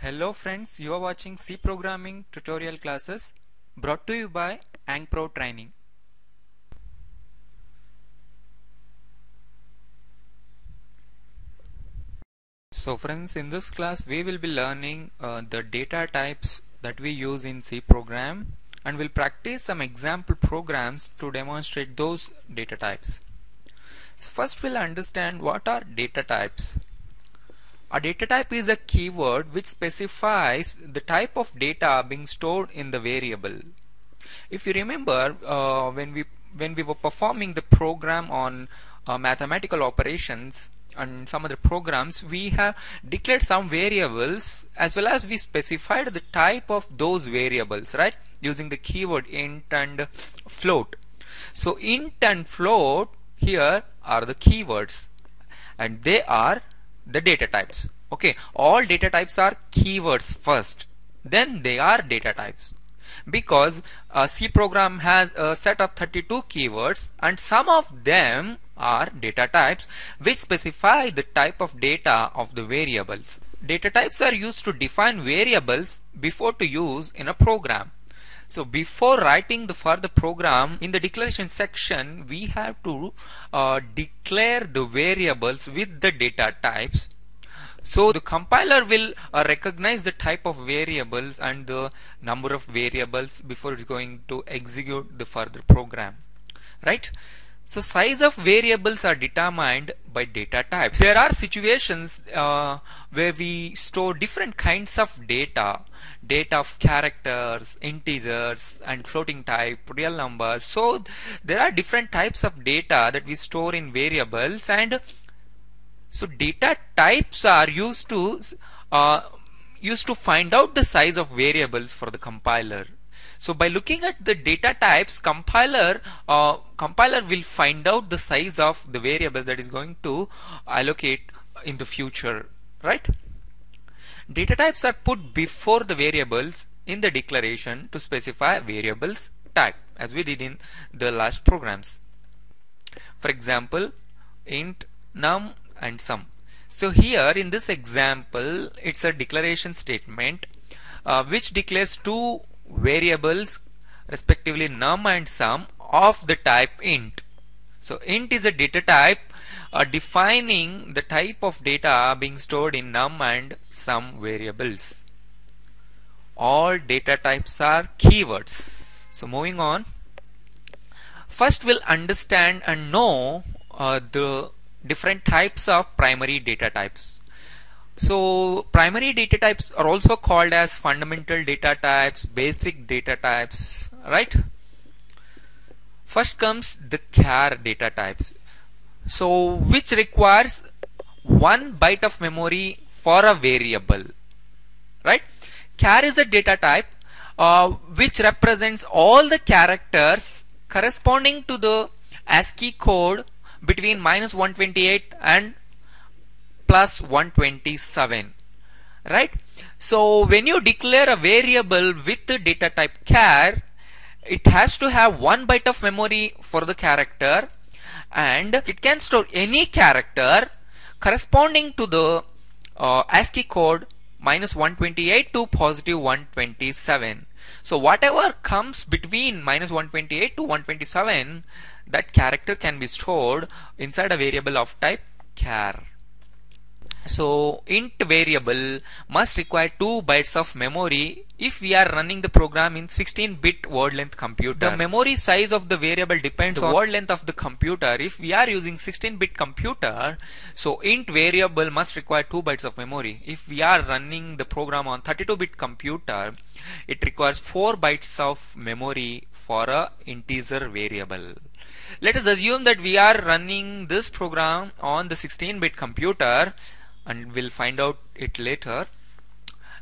Hello friends, you are watching C programming tutorial classes brought to you by Ankpro Training. So friends, in this class we will be learning uh, the data types that we use in C program and we'll practice some example programs to demonstrate those data types. So first we'll understand what are data types. A data type is a keyword which specifies the type of data being stored in the variable. If you remember uh, when we when we were performing the program on uh, mathematical operations and some other programs we have declared some variables as well as we specified the type of those variables right using the keyword int and float so int and float here are the keywords and they are the data types okay all data types are keywords first then they are data types because a C program has a set of 32 keywords and some of them are data types which specify the type of data of the variables. Data types are used to define variables before to use in a program. So before writing the further program in the declaration section we have to uh, declare the variables with the data types so the compiler will uh, recognize the type of variables and the number of variables before it's going to execute the further program. Right? So size of variables are determined by data types. There are situations uh, where we store different kinds of data. Data of characters, integers and floating type, real numbers. So there are different types of data that we store in variables and so data types are used to uh, used to find out the size of variables for the compiler. So by looking at the data types, compiler uh, compiler will find out the size of the variables that is going to allocate in the future, right? Data types are put before the variables in the declaration to specify variables type as we did in the last programs. For example, int num and sum. So here in this example it's a declaration statement uh, which declares two variables respectively num and sum of the type int. So int is a data type uh, defining the type of data being stored in num and sum variables. All data types are keywords. So moving on. First we'll understand and know uh, the different types of primary data types. So primary data types are also called as fundamental data types, basic data types, right? First comes the char data types. So which requires one byte of memory for a variable, right? Char is a data type uh, which represents all the characters corresponding to the ASCII code between minus 128 and plus 127 right so when you declare a variable with the data type char it has to have one byte of memory for the character and it can store any character corresponding to the uh, ASCII code minus 128 to positive 127 so whatever comes between minus 128 to 127 that character can be stored inside a variable of type char. So int variable must require 2 bytes of memory if we are running the program in 16-bit word length computer. The memory size of the variable depends on word length of the computer. If we are using 16-bit computer, so int variable must require 2 bytes of memory. If we are running the program on 32-bit computer, it requires 4 bytes of memory for a integer variable. Let us assume that we are running this program on the 16-bit computer and we'll find out it later.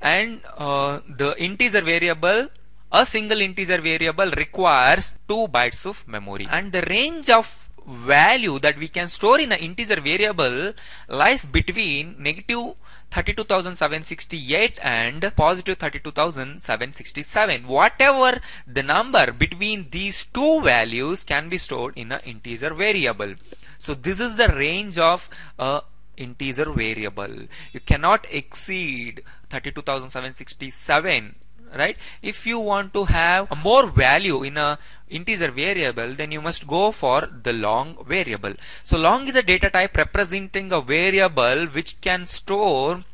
And uh, the integer variable a single integer variable requires 2 bytes of memory. And the range of value that we can store in an integer variable lies between negative 32768 and positive 32767 whatever the number between these two values can be stored in an integer variable. So this is the range of a integer variable. You cannot exceed 32767 right? If you want to have a more value in a integer variable then you must go for the long variable. So long is a data type representing a variable which can store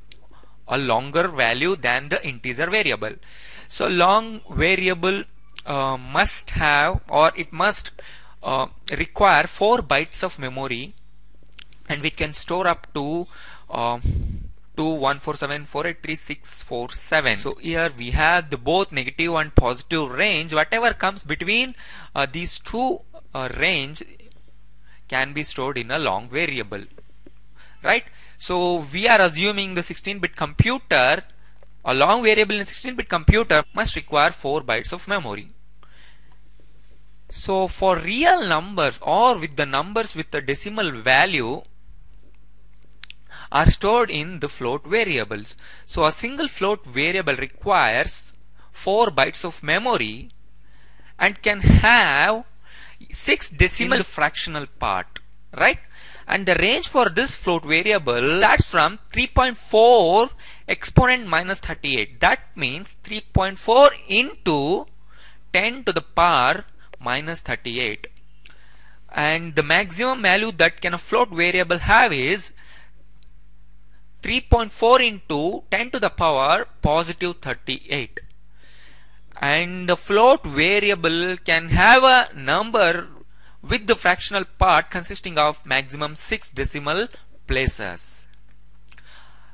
a longer value than the integer variable. So long variable uh, must have or it must uh, require 4 bytes of memory and we can store up to uh, 21474834647 so here we have the both negative and positive range. Whatever comes between uh, these two uh, range can be stored in a long variable. Right? So we are assuming the 16-bit computer a long variable in 16-bit computer must require 4 bytes of memory. So for real numbers or with the numbers with the decimal value are stored in the float variables. So a single float variable requires 4 bytes of memory and can have 6 decimal fractional part, right? And the range for this float variable starts from 3.4 exponent minus 38. That means 3.4 into 10 to the power minus 38 and the maximum value that can a float variable have is 3.4 into 10 to the power positive 38 and the float variable can have a number with the fractional part consisting of maximum 6 decimal places.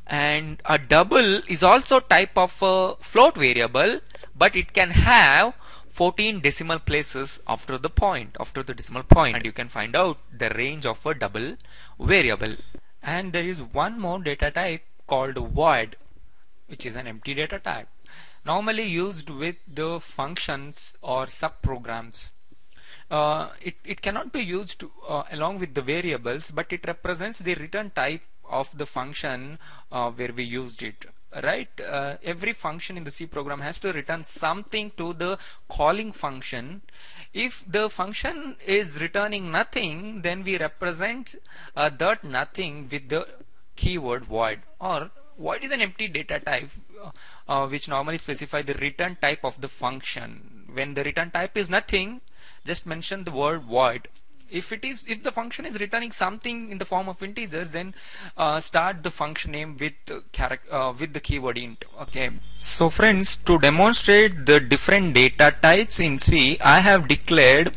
And a double is also type of a float variable but it can have 14 decimal places after the point after the decimal point. And you can find out the range of a double variable and there is one more data type called void which is an empty data type normally used with the functions or subprograms. Uh, it, it cannot be used uh, along with the variables but it represents the return type of the function uh, where we used it right? Uh, every function in the C program has to return something to the calling function if the function is returning nothing then we represent uh, that nothing with the keyword void. Or void is an empty data type uh, uh, which normally specify the return type of the function. When the return type is nothing just mention the word void if it is if the function is returning something in the form of integers then uh, start the function name with uh, uh, with the keyword int okay? So friends to demonstrate the different data types in C I have declared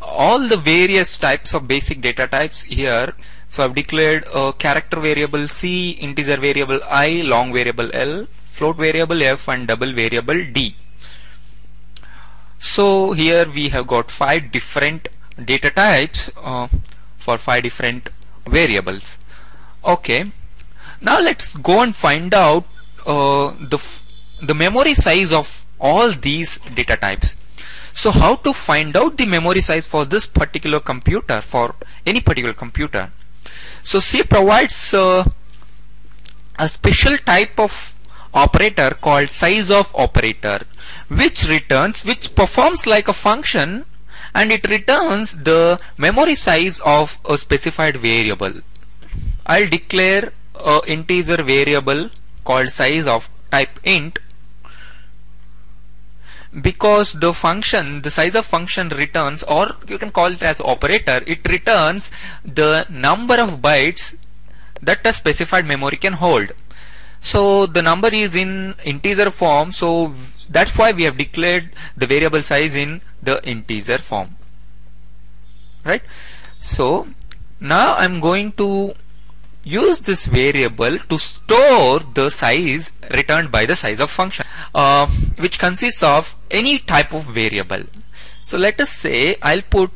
all the various types of basic data types here. So I've declared a character variable C integer variable I long variable L float variable F and double variable D. So here we have got five different data types uh, for five different variables. Okay. Now let's go and find out uh, the the memory size of all these data types. So how to find out the memory size for this particular computer for any particular computer? So C provides uh, a special type of operator called size of operator which returns which performs like a function and it returns the memory size of a specified variable. I'll declare a integer variable called size of type int because the function the size of function returns or you can call it as operator it returns the number of bytes that a specified memory can hold so the number is in integer form. So that's why we have declared the variable size in the integer form. Right? So now I'm going to use this variable to store the size returned by the size of function uh, which consists of any type of variable. So let us say I'll put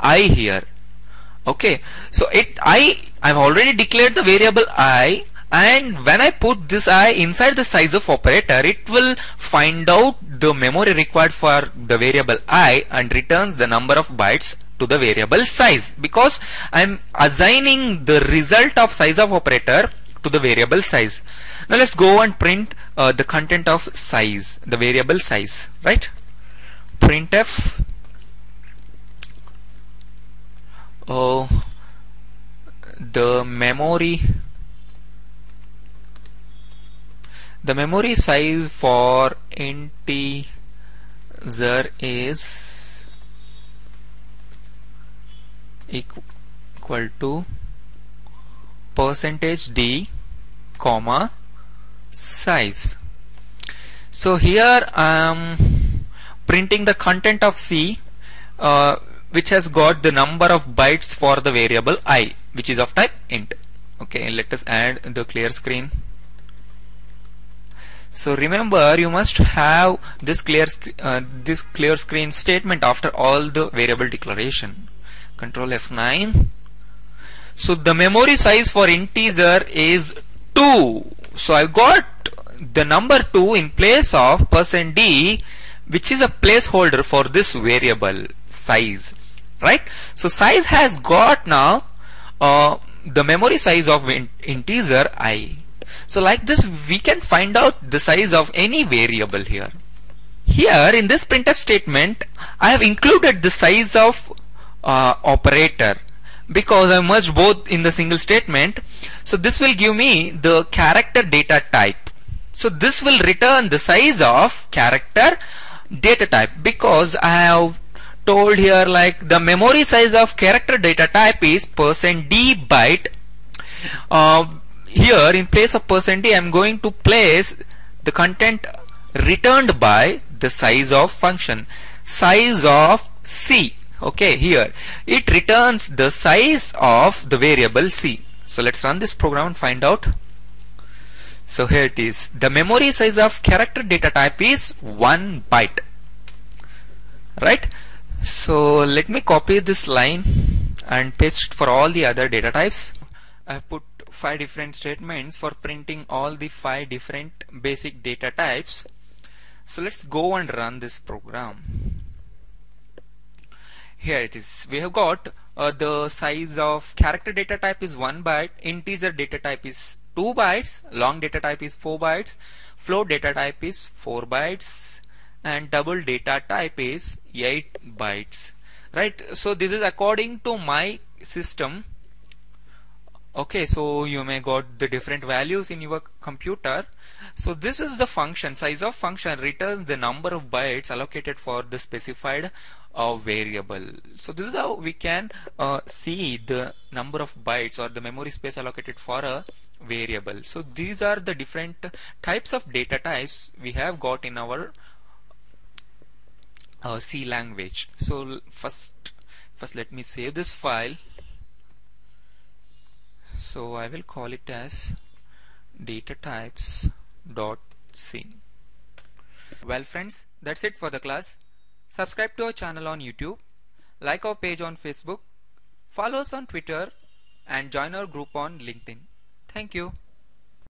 i here. Okay? So it i I've already declared the variable i and when I put this i inside the size of operator it will find out the memory required for the variable i and returns the number of bytes to the variable size. Because I'm assigning the result of size of operator to the variable size. Now let's go and print uh, the content of size the variable size right? Printf oh, the memory the memory size for integer is equal to percentage d comma size. So here I am printing the content of C uh, which has got the number of bytes for the variable i which is of type int. Okay let us add the clear screen so remember you must have this clear uh, this clear screen statement after all the variable declaration. Control F9 so the memory size for integer is 2 so I got the number 2 in place of percent %d which is a placeholder for this variable size right? So size has got now uh, the memory size of in integer i so like this we can find out the size of any variable here. Here in this printf statement I have included the size of uh, operator because I merged both in the single statement. So this will give me the character data type. So this will return the size of character data type because I have told here like the memory size of character data type is percent %d byte. Uh, here in place of percent %d I'm going to place the content returned by the size of function. Size of C. Okay here. It returns the size of the variable C. So let's run this program and find out. So here it is. The memory size of character data type is 1 byte. Right? So let me copy this line and paste it for all the other data types. I've put five different statements for printing all the five different basic data types. So let's go and run this program. Here it is. We have got uh, the size of character data type is 1 byte integer data type is 2 bytes long data type is 4 bytes float data type is 4 bytes and double data type is 8 bytes. Right? So this is according to my system okay so you may got the different values in your computer. So this is the function size of function returns the number of bytes allocated for the specified uh, variable. So this is how we can uh, see the number of bytes or the memory space allocated for a variable. So these are the different types of data types we have got in our uh, C language. So first first let me save this file so I will call it as data types dot C well friends that's it for the class. Subscribe to our channel on YouTube. Like our page on Facebook. Follow us on Twitter and join our group on LinkedIn. Thank you